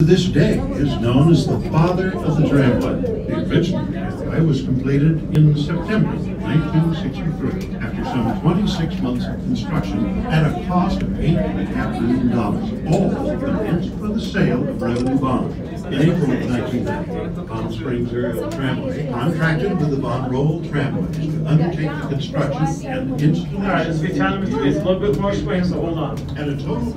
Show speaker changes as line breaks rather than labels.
To this day is known as the father of the tramway. The original tramway was completed in September 1963 after some 26 months of construction at a cost of $8.5 million, all financed for the sale of revenue bonds. In April of 1990, Palm Springs Aerial Tramway contracted with the Von Roll Tramway to undertake the construction and
All right,
installation
be. It's a little bit more space, so hold on.
at a total